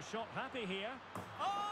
Shot happy here. Oh,